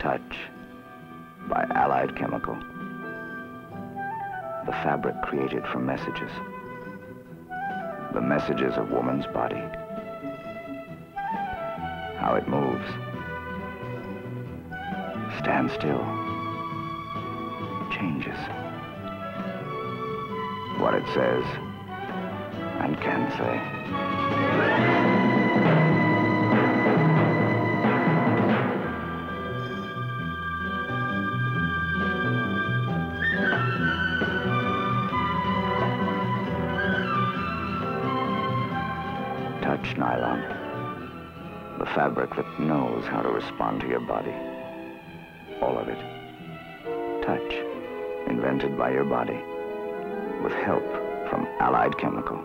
Touch by Allied Chemical. The fabric created from messages. The messages of woman's body. How it moves. Stand still. Changes. What it says and can say. Touch nylon. The fabric that knows how to respond to your body. All of it. Touch. Invented by your body. With help from Allied Chemical.